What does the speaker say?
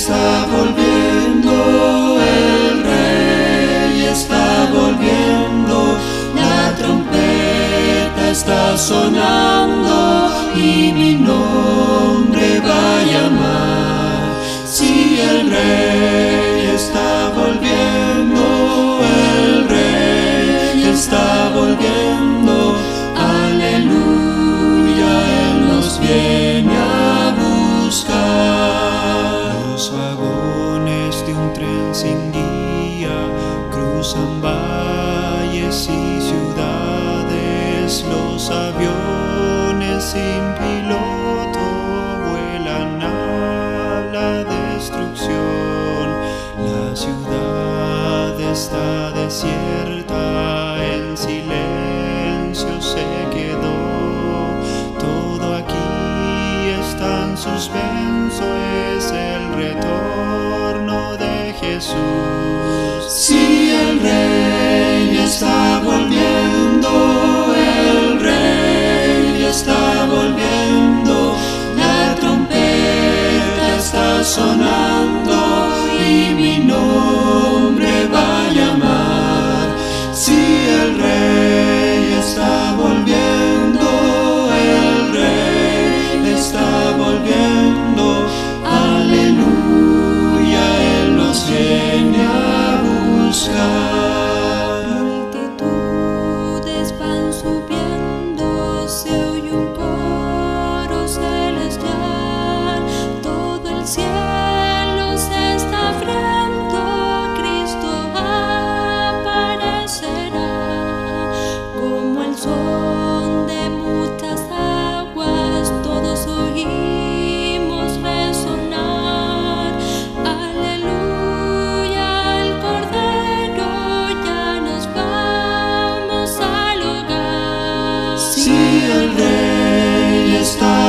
está volviendo, el rey está volviendo, la trompeta está sonando y mi nombre va a llamar. Si el rey está volviendo, el rey está volviendo, sin guía cruzan valles y ciudades. Los aviones sin piloto vuelan a la destrucción. La ciudad está desierta, en silencio se quedó. Todo aquí está en suspenso, Jesús. Si el rey está volviendo, el rey está volviendo, la trompeta está sonando y mi Si el rey está